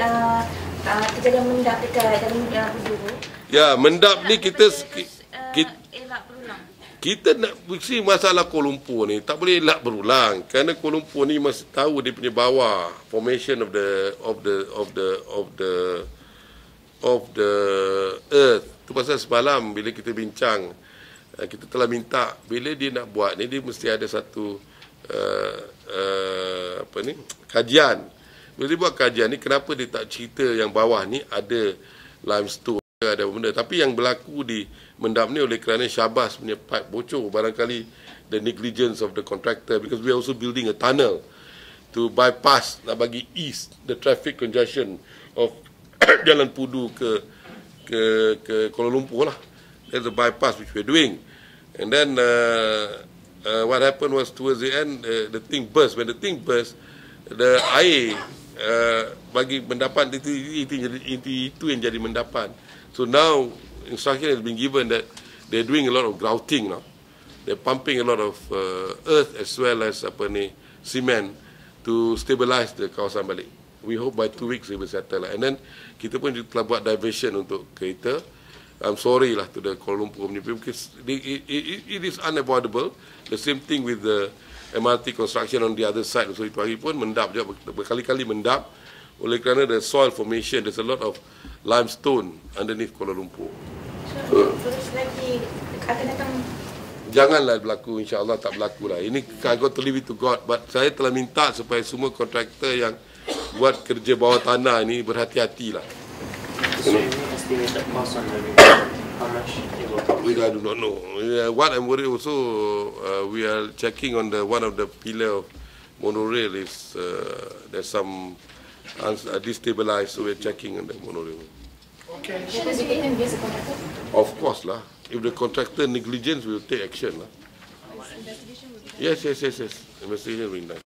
uh, uh, kejadian mendap dekat dalam uh, Pudu. Ya, mendap ni kita uh, kita, kita nak fiksi masalah Kuala Lumpur ni tak boleh elak berulang. Kerana Kuala Lumpur ni masih tahu dia punya bawah formation of the of the of the of the of the earth. Tu pasal semalam bila kita bincang uh, kita telah minta bila dia nak buat ni dia mesti ada satu uh, uh, apa ni kajian bila dia buat kajian ni kenapa dia tak cerita yang bawah ni ada limestone ada benda. Tapi yang berlaku di mendap ni oleh kerana Syabas punya pipe bocor. Barangkali the negligence of the contractor because we are also building a tunnel to bypass nak bagi east the traffic congestion of jalan Pudu ke ke ke Kuala Lumpur lah. There's a bypass which we're doing. And then uh, uh, what happened was towards the end uh, the thing burst. When the thing burst the air uh, bagi mendapat itu, itu, itu, itu, itu yang jadi mendapat So now instruction has been given that they're doing a lot of grouting now. They're pumping a lot of uh, earth as well as apa ni cement to stabilize the kawasan balik. We hope by two weeks it will settle. And then kita pun telah buat diversion untuk kereta. I'm sorry lah to the Kuala Lumpur because it, it, it is unavoidable. The same thing with the MRT construction on the other side. So itu hari pun mendap juga berkali-kali mendap oleh kerana the soil formation there's a lot of limestone underneath Kuala Lumpur. So, terus lagi akan datang Janganlah berlaku insya-Allah tak berlaku lah. Ini I got to leave it to God but saya telah minta supaya semua kontraktor yang buat kerja bawah tanah ini berhati-hatilah. So you mean estimated cost on the repair? How much it will cost? We I do not know. What I'm worried also uh, we are checking on the one of the pillar of monorail is uh, there's some uh, destabilized so we're checking on the monorail. Should be taken against the contractor? Of course lah. If the contractor negligence, we will take action lah. Yes, yes, yes, yes. Investigation will be done.